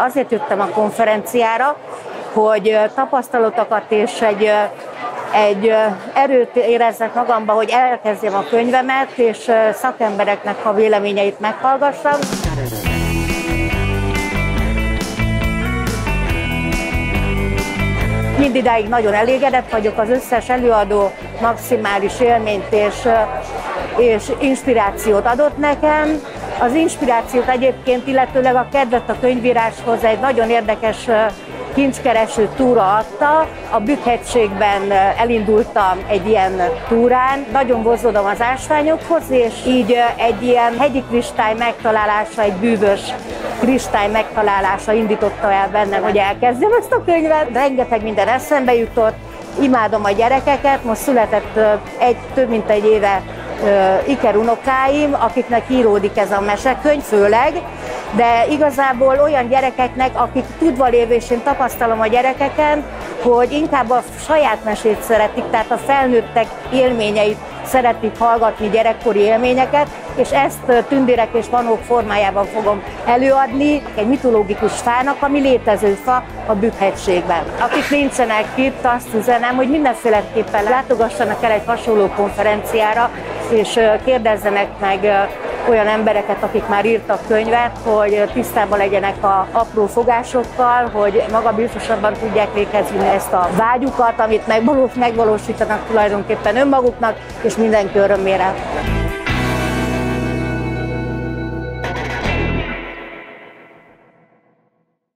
Azért jöttem a konferenciára, hogy tapasztalatokat és egy, egy erőt érezzek magamba, hogy elkezdjem a könyvemet, és szakembereknek a véleményeit meghallgassam. Mindidáig nagyon elégedett vagyok, az összes előadó maximális élményt és, és inspirációt adott nekem. Az inspirációt egyébként, illetőleg a kedvet a könyvíráshoz egy nagyon érdekes kincskereső túra adta. A Bükkhegységben elindultam egy ilyen túrán. Nagyon vonzódom az ásványokhoz, és így egy ilyen hegyi kristály megtalálása, egy bűvös kristály megtalálása indította el bennem, hogy elkezdjem ezt a könyvet. Rengeteg minden eszembe jutott, imádom a gyerekeket, most született egy, több mint egy éve Iker unokáim, akiknek íródik ez a mesekönyv főleg, de igazából olyan gyerekeknek, akik tudva lévő, tapasztalom a gyerekeken, hogy inkább a saját mesét szeretik, tehát a felnőttek élményeit szeretik hallgatni, gyerekkori élményeket, és ezt tündérek és vanók formájában fogom előadni egy mitológikus fának, ami létező fa a Bükkhegységben. Akik nincsenek itt, azt üzenem, hogy mindenféleképpen látogassanak el egy hasonló konferenciára, és kérdezzenek meg olyan embereket, akik már írtak könyvet, hogy tisztában legyenek a apró fogásokkal, hogy magabiztosabban tudják végezni ezt a vágyukat, amit megvalós, megvalósítanak tulajdonképpen önmaguknak, és mindenki örömére.